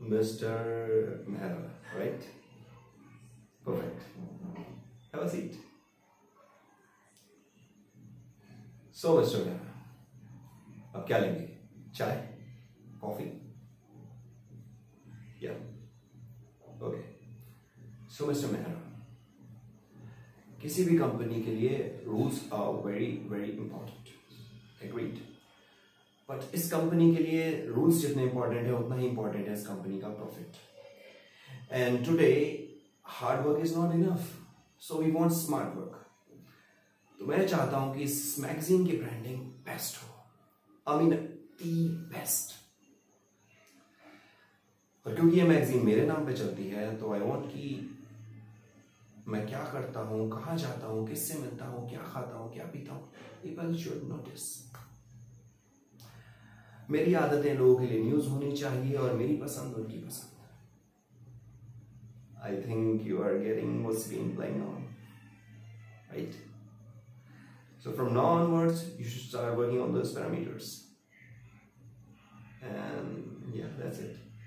Mr. Mehra, right? Perfect. Have a seat. So, Mr. Mehra, अब क्या लेंगे चाय कॉफ़ी या ओके सो मिस्टर मेहरा किसी भी कंपनी के लिए rules are very very important agreed but इस कंपनी के लिए रूल्स जितने इंपॉर्टेंट है, उतना ही इंपॉर्टेंट है इस कंपनी का profit and today hard work is not enough so we want smart work तो मैं चाहता हूँ कि इस मैगजीन की ब्रांडिंग बेस्ट हो. आई मीन दी बेस्ट और क्योंकि ये मैगजीन मेरे नाम पे चलती है तो आई वांट कि मैं क्या करता हूँ, कहाँ जाता हूँ, किससे मिलता हूँ, क्या खाता हूँ, क्या पीता हूँ पीपल शुड नोटिस मेरी आदतें लोगों के लिए न्यूज़ होनी चाहिए और मेरी पसंद उनकी पसंद I think you are getting right so from now onwards you should start working on those parameters and yeah that's it